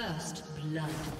First blood.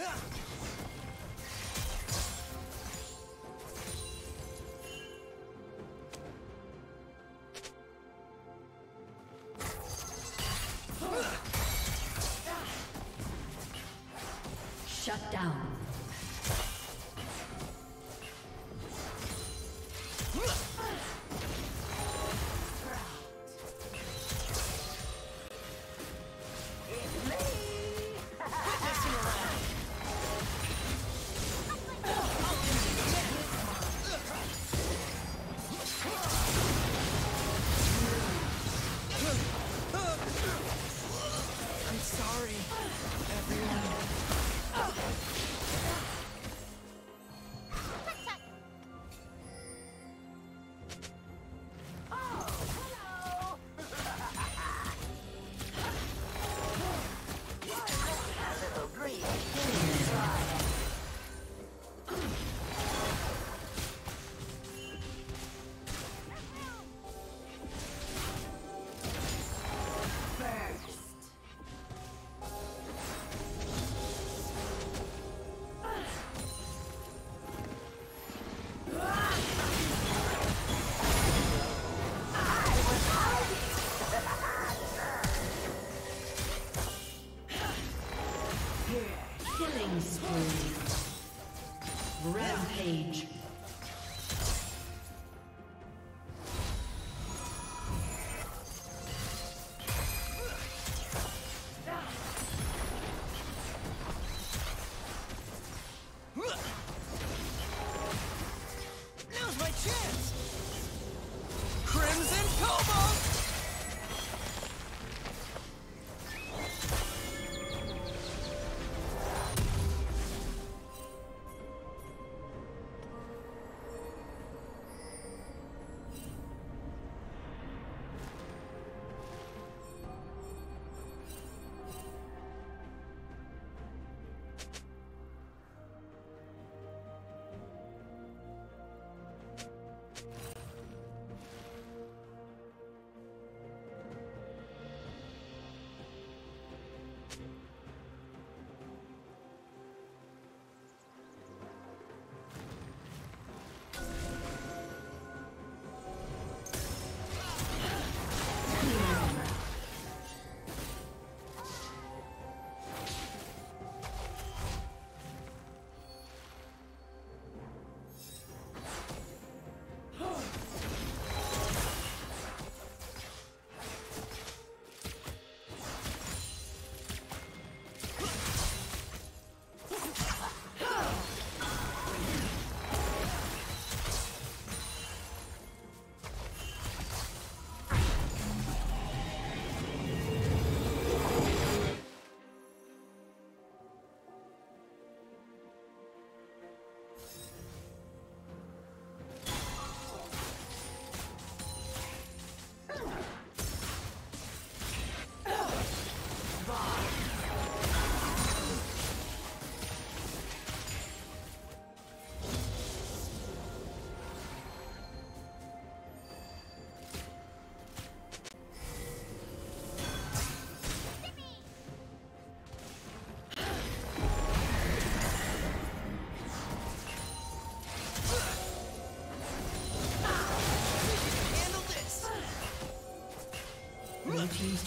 으악!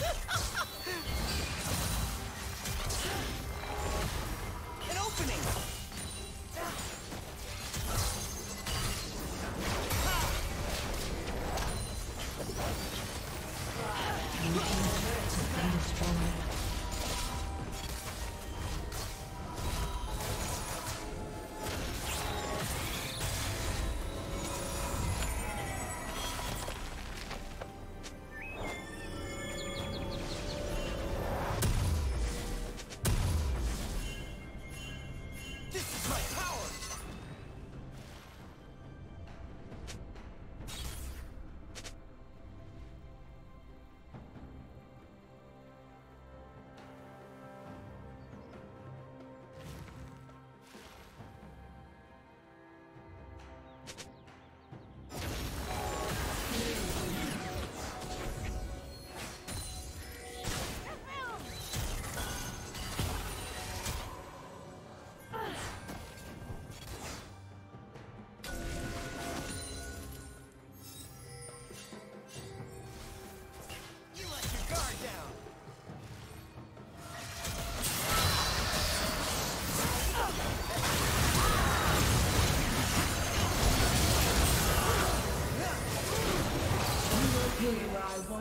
Oh!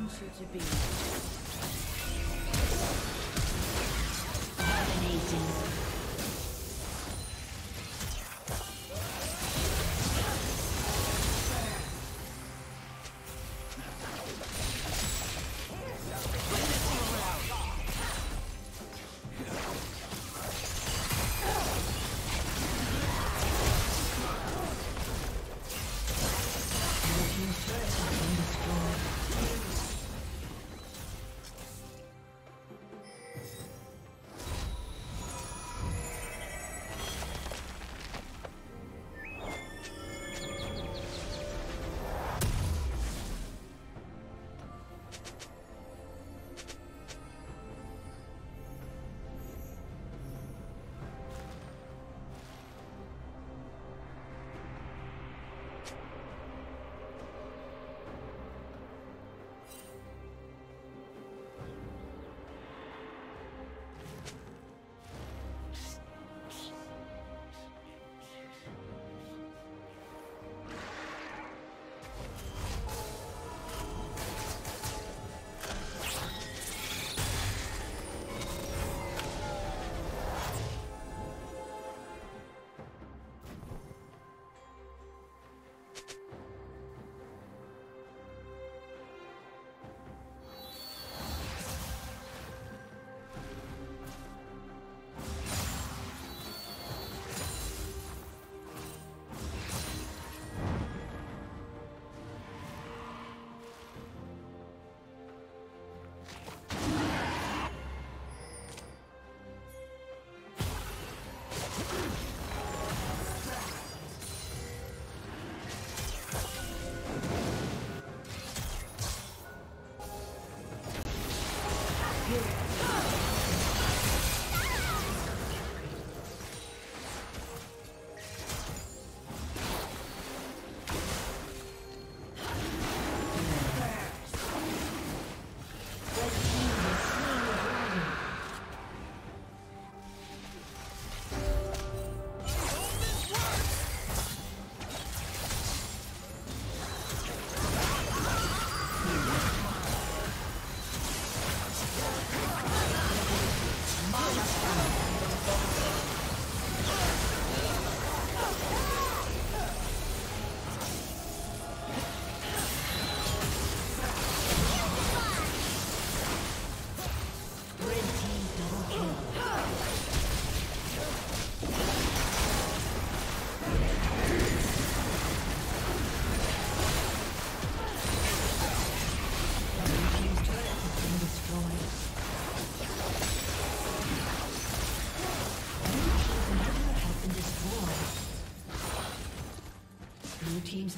势之兵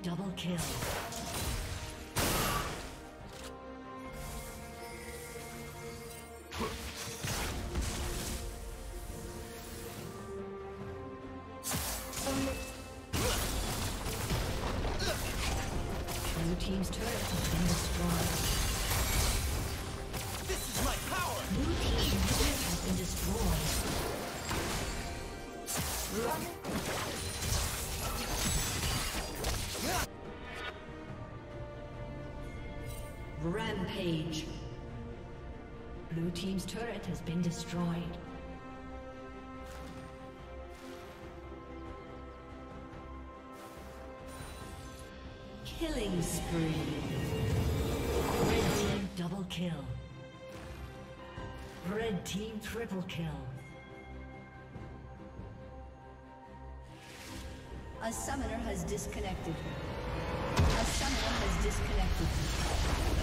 Double kill. Turret has been destroyed. Killing spree. Red Team double kill. Red Team triple kill. A summoner has disconnected. A summoner has disconnected.